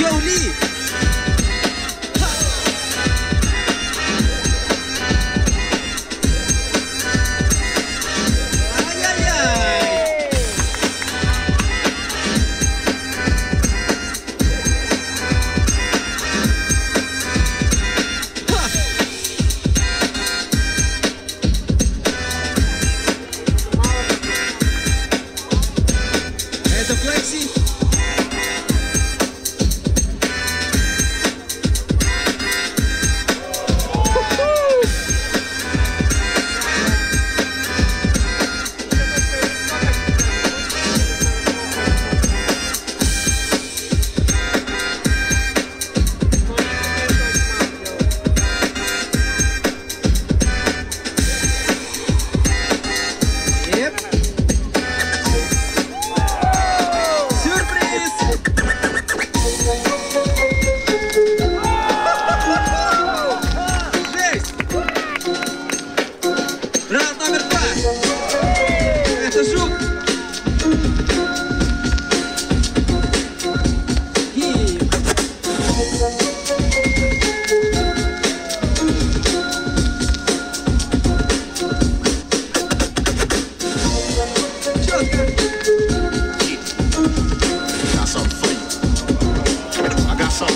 有力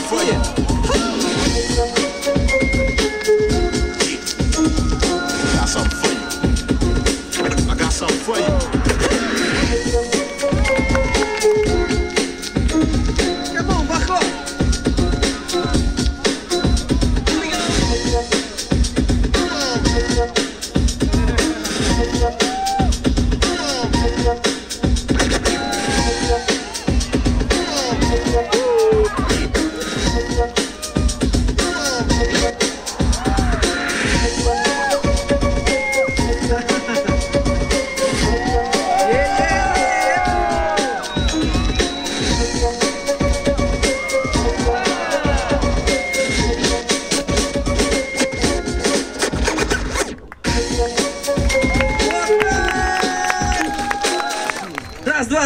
for you.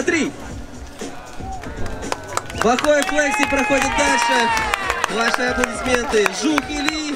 на три. Плохой флекси проходит дальше. Ваши аплодисменты. Жук Ильи.